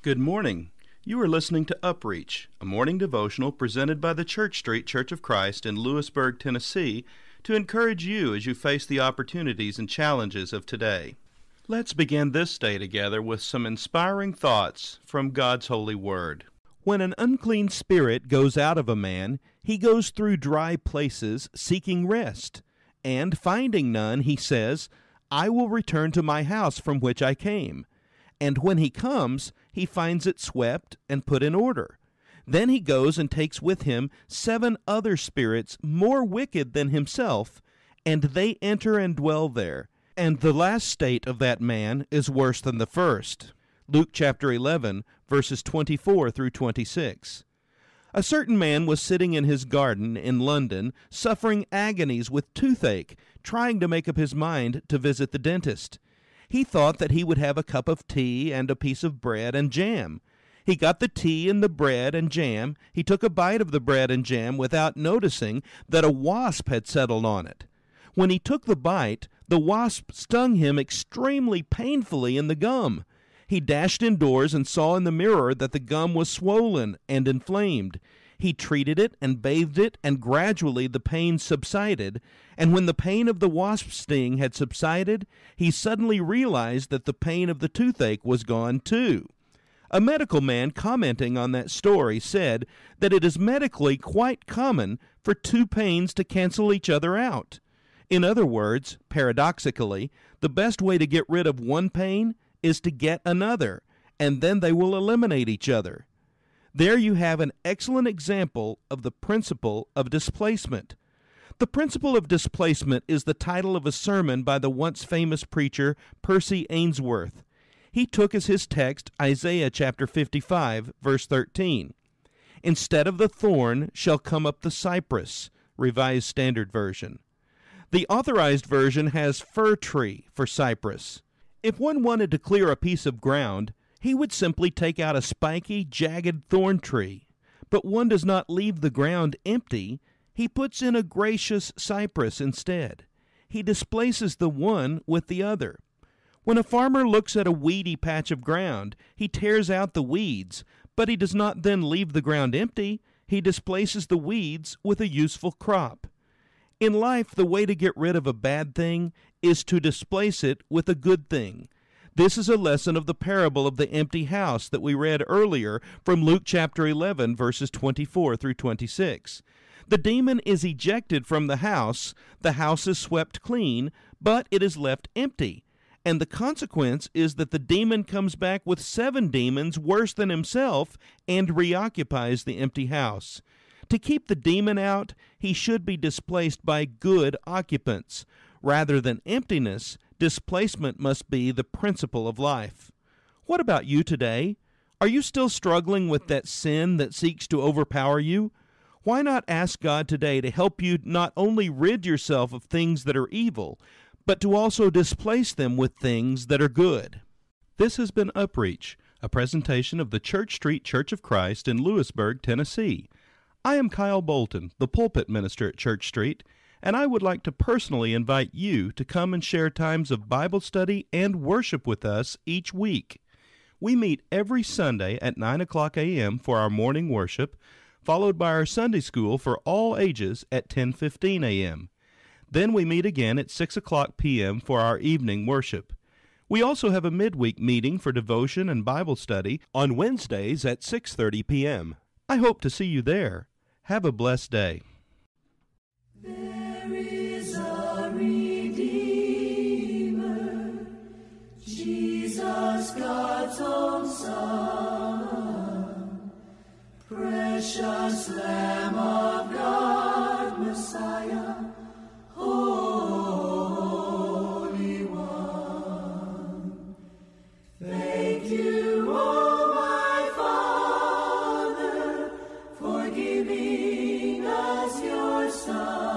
Good morning. You are listening to Upreach, a morning devotional presented by the Church Street Church of Christ in Lewisburg, Tennessee, to encourage you as you face the opportunities and challenges of today. Let's begin this day together with some inspiring thoughts from God's holy word. When an unclean spirit goes out of a man, he goes through dry places seeking rest, and finding none, he says, I will return to my house from which I came. And when he comes, he finds it swept and put in order. Then he goes and takes with him seven other spirits more wicked than himself, and they enter and dwell there. And the last state of that man is worse than the first. Luke chapter 11, verses 24 through 26. A certain man was sitting in his garden in London, suffering agonies with toothache, trying to make up his mind to visit the dentist. He thought that he would have a cup of tea and a piece of bread and jam. He got the tea and the bread and jam. He took a bite of the bread and jam without noticing that a wasp had settled on it. When he took the bite, the wasp stung him extremely painfully in the gum. He dashed indoors and saw in the mirror that the gum was swollen and inflamed. He treated it and bathed it, and gradually the pain subsided. And when the pain of the wasp sting had subsided, he suddenly realized that the pain of the toothache was gone too. A medical man commenting on that story said that it is medically quite common for two pains to cancel each other out. In other words, paradoxically, the best way to get rid of one pain is to get another, and then they will eliminate each other. There you have an excellent example of the principle of displacement. The principle of displacement is the title of a sermon by the once famous preacher Percy Ainsworth. He took as his text Isaiah chapter 55, verse 13. Instead of the thorn shall come up the cypress, Revised Standard Version. The authorized version has fir tree for cypress. If one wanted to clear a piece of ground, he would simply take out a spiky, jagged thorn tree. But one does not leave the ground empty, he puts in a gracious cypress instead. He displaces the one with the other. When a farmer looks at a weedy patch of ground, he tears out the weeds, but he does not then leave the ground empty. He displaces the weeds with a useful crop. In life, the way to get rid of a bad thing is to displace it with a good thing. This is a lesson of the parable of the empty house that we read earlier from Luke chapter 11, verses 24 through 26. The demon is ejected from the house, the house is swept clean, but it is left empty. And the consequence is that the demon comes back with seven demons worse than himself and reoccupies the empty house. To keep the demon out, he should be displaced by good occupants. Rather than emptiness, displacement must be the principle of life. What about you today? Are you still struggling with that sin that seeks to overpower you? Why not ask God today to help you not only rid yourself of things that are evil, but to also displace them with things that are good? This has been Upreach, a presentation of the Church Street Church of Christ in Lewisburg, Tennessee. I am Kyle Bolton, the pulpit minister at Church Street and I would like to personally invite you to come and share times of Bible study and worship with us each week. We meet every Sunday at 9 o'clock a.m. for our morning worship, followed by our Sunday school for all ages at 10:15 a.m. Then we meet again at 6 o'clock p.m. for our evening worship. We also have a midweek meeting for devotion and Bible study on Wednesdays at 6:30 p.m. I hope to see you there. Have a blessed day. Son, precious Lamb of God, Messiah, Holy One. Thank you, oh my Father, for giving us your Son.